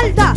espalda